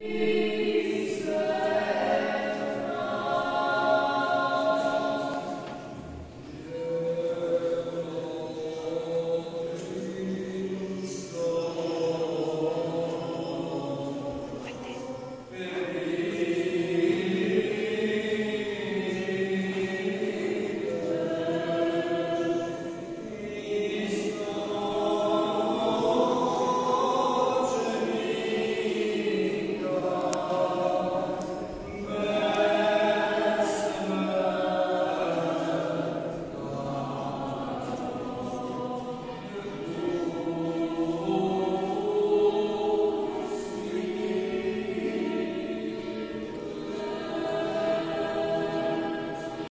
you.